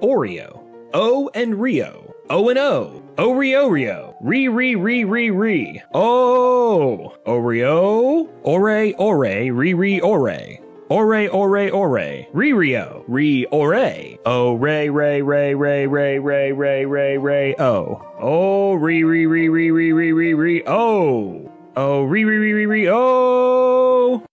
Oreo. O and Rio. O and O. Oreo Rio. Re re re re re. Oh. Oreo. Ore ore re re ore. Ore ore ore. Re rio. Re ore. O re re re re re re re re re o. Oh re re re re re re re re oh. Oh re re re re re oh.